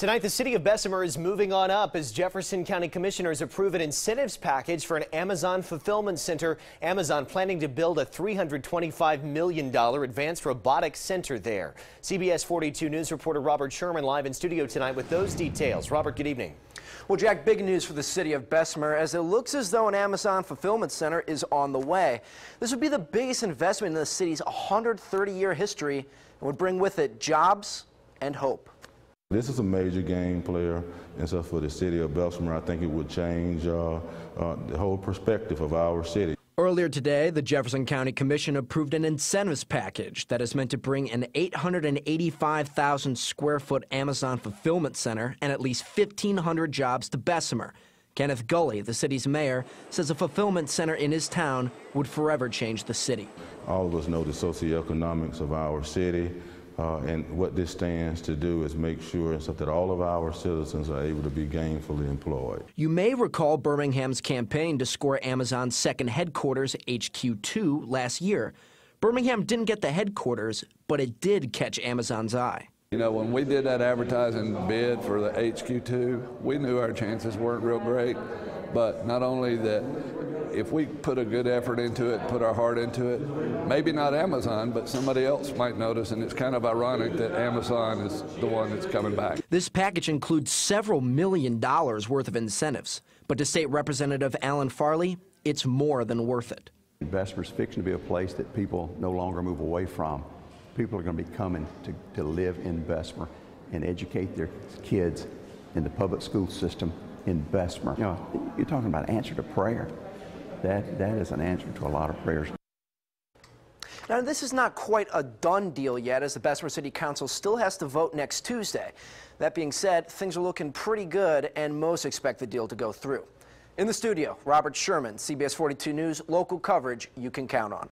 Tonight, the city of Bessemer is moving on up as Jefferson County Commissioners approve an incentives package for an Amazon fulfillment center. Amazon planning to build a $325 million advanced robotics center there. CBS 42 News reporter Robert Sherman live in studio tonight with those details. Robert, good evening. Well, Jack, big news for the city of Bessemer as it looks as though an Amazon fulfillment center is on the way. This would be the biggest investment in the city's 130 year history and would bring with it jobs and hope. This is a major game player, and so for the city of Bessemer, I think it would change uh, uh, the whole perspective of our city. Earlier today, the Jefferson County Commission approved an incentives package that is meant to bring an 885,000 square foot Amazon fulfillment center and at least 1,500 jobs to Bessemer. Kenneth Gulley, the city's mayor, says a fulfillment center in his town would forever change the city. All of us know the socioeconomics of our city. Uh, and what this stands to do is make sure so that all of our citizens are able to be gainfully employed. You may recall Birmingham's campaign to score Amazon's second headquarters, HQ2, last year. Birmingham didn't get the headquarters, but it did catch Amazon's eye. You know, when we did that advertising bid for the HQ2, we knew our chances weren't real great. But not only that, if we put a good effort into it, put our heart into it, maybe not Amazon, but somebody else might notice. And it's kind of ironic that Amazon is the one that's coming back. This package includes several million dollars worth of incentives. But to State Representative Allen Farley, it's more than worth it. Bessemer's fixing to be a place that people no longer move away from. People are going to be coming to, to live in Bessemer and educate their kids in the public school system in Bessemer. You know, you're talking about answer to prayer. That, that is an answer to a lot of prayers. Now, this is not quite a done deal yet, as the Bessemer City Council still has to vote next Tuesday. That being said, things are looking pretty good, and most expect the deal to go through. In the studio, Robert Sherman, CBS 42 News, local coverage you can count on.